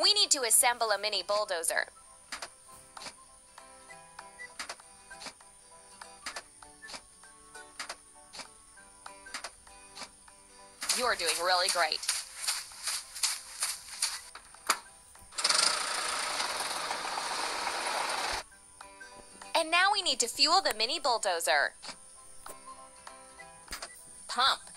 We need to assemble a mini bulldozer. You're doing really great. And now we need to fuel the mini bulldozer. Pump.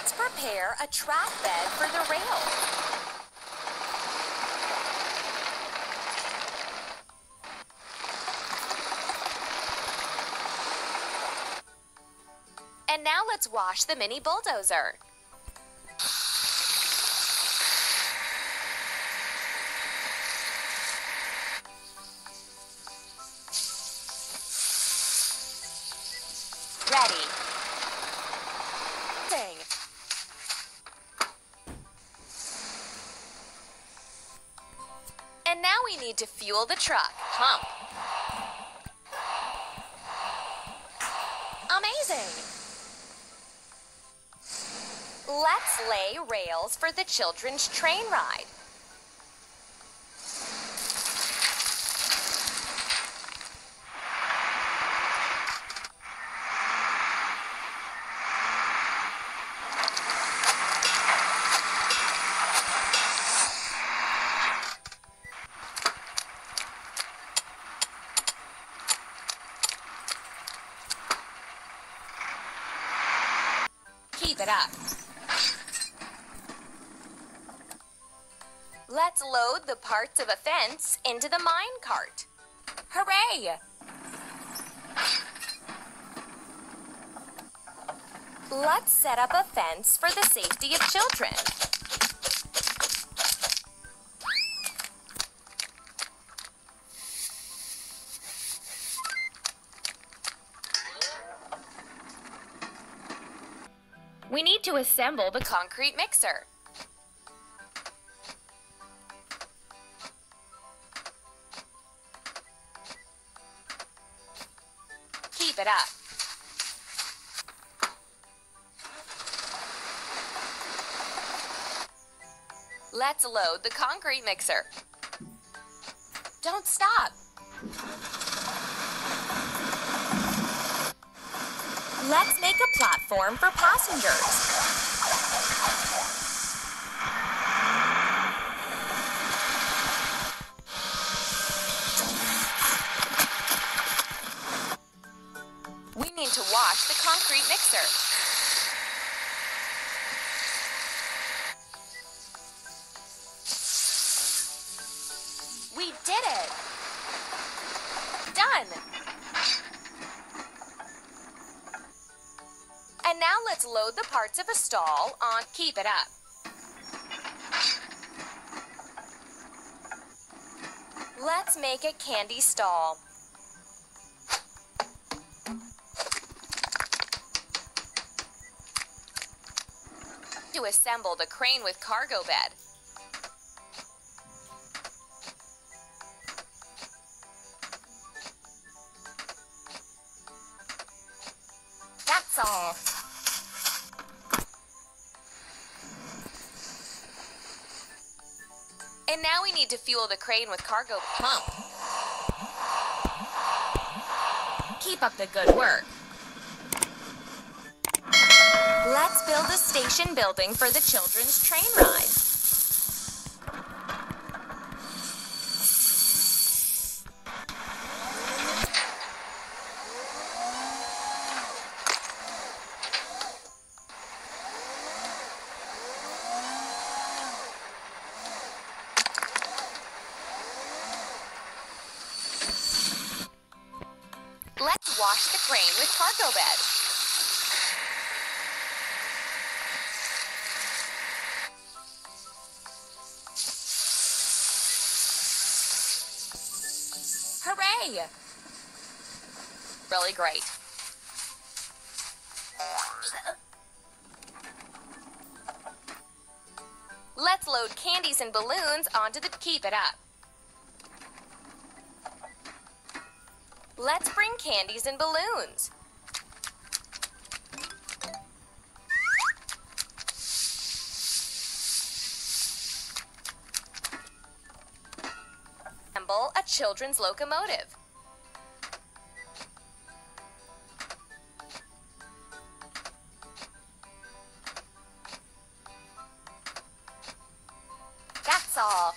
Let's prepare a track bed for the rail. And now let's wash the mini bulldozer. Ready. And now we need to fuel the truck. Pump. Amazing. Let's lay rails for the children's train ride. Keep it up. Let's load the parts of a fence into the mine cart. Hooray! Let's set up a fence for the safety of children. To assemble the concrete mixer. Keep it up. Let's load the concrete mixer. Don't stop. Let's make a platform for passengers. Wash the concrete mixer. We did it! Done! And now let's load the parts of a stall on Keep It Up. Let's make a candy stall. To assemble the crane with cargo bed. That's all. And now we need to fuel the crane with cargo pump. Keep up the good work. Let's build a station building for the children's train ride. Let's wash the crane with cargo bed. Hooray! Really great. Let's load candies and balloons onto the Keep It Up. Let's bring candies and balloons. Children's locomotive. That's all.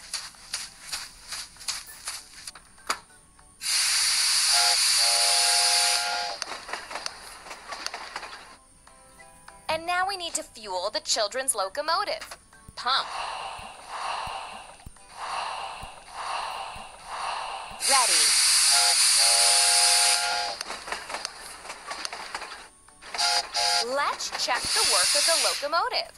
And now we need to fuel the children's locomotive. Pump. Ready. Let's check the work of the locomotive.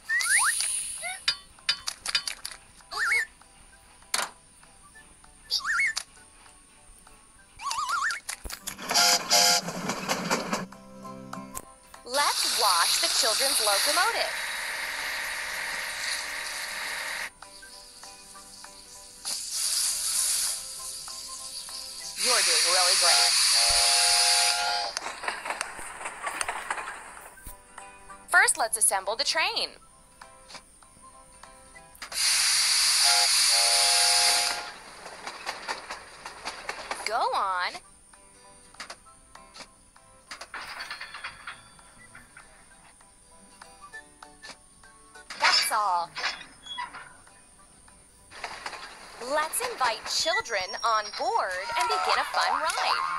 Let's watch the children's locomotive. Doing really great. First, let's assemble the train. Go on. Let's invite children on board and begin a fun ride.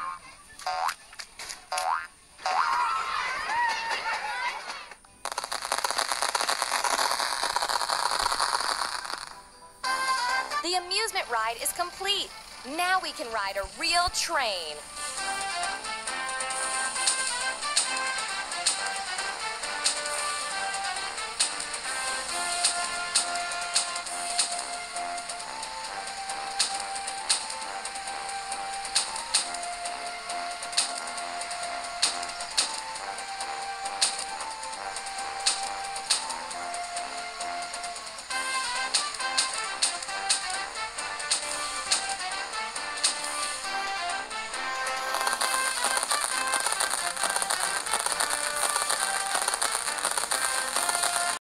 The amusement ride is complete. Now we can ride a real train.